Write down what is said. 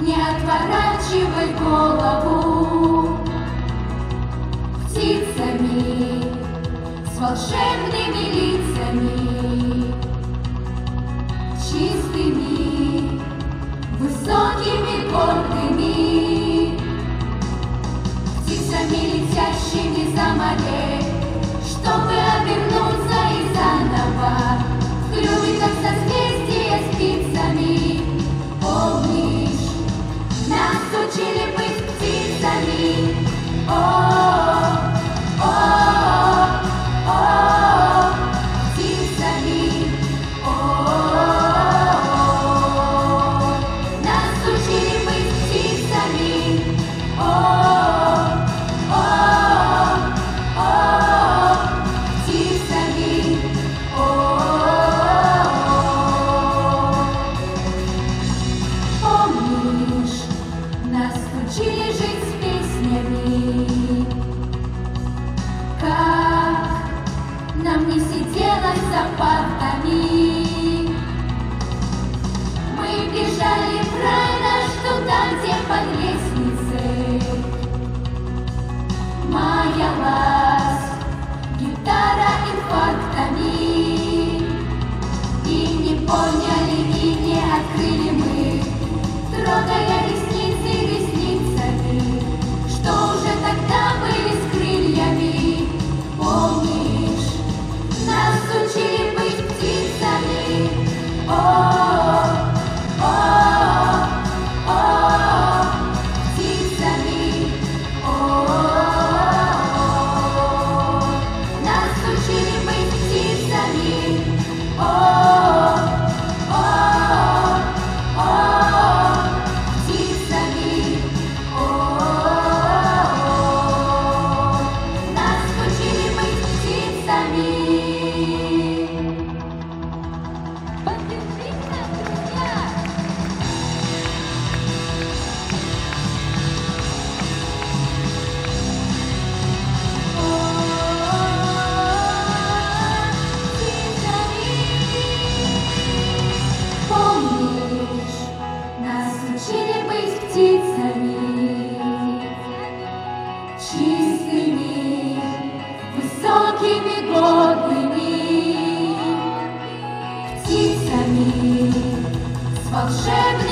поворачивай голову. Птицами с волшебными лицами, чистыми, высокими, гордыми, птицами летящими за морей, нам не сиделось за партами. Мы бежали в рай наш туда, где под лестницей маялась гитара инфарктами. И не поняли, и не открыли мы, трогая гордыми, птицами с волшебными